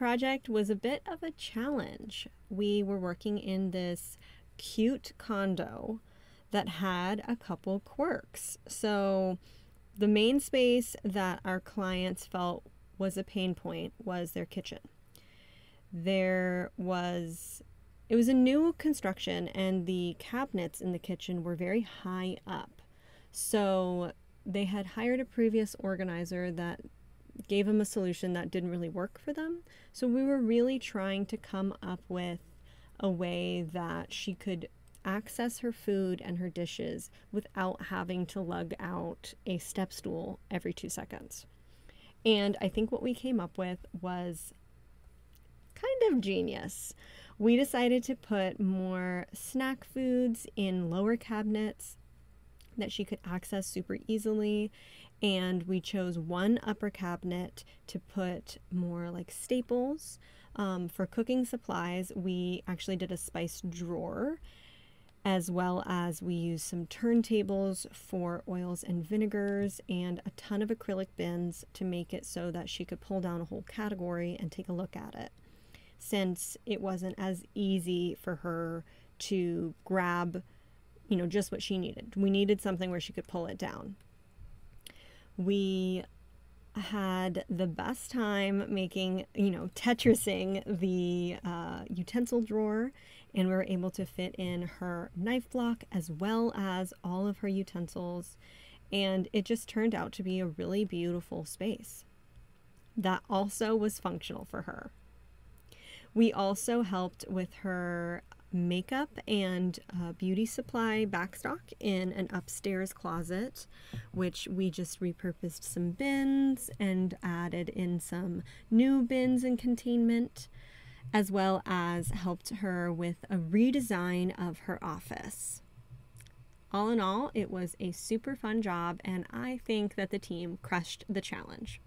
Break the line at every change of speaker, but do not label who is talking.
project was a bit of a challenge. We were working in this cute condo that had a couple quirks. So, the main space that our clients felt was a pain point was their kitchen. There was it was a new construction and the cabinets in the kitchen were very high up. So they had hired a previous organizer that gave them a solution that didn't really work for them. So we were really trying to come up with a way that she could access her food and her dishes without having to lug out a step stool every two seconds. And I think what we came up with was kind of genius. We decided to put more snack foods in lower cabinets that she could access super easily. And we chose one upper cabinet to put more like staples. Um, for cooking supplies, we actually did a spice drawer as well as we used some turntables for oils and vinegars and a ton of acrylic bins to make it so that she could pull down a whole category and take a look at it since it wasn't as easy for her to grab you know just what she needed we needed something where she could pull it down we had the best time making, you know, Tetrising the uh, utensil drawer, and we were able to fit in her knife block as well as all of her utensils. And it just turned out to be a really beautiful space that also was functional for her. We also helped with her makeup and uh, beauty supply backstock in an upstairs closet, which we just repurposed some bins and added in some new bins and containment, as well as helped her with a redesign of her office. All in all, it was a super fun job, and I think that the team crushed the challenge.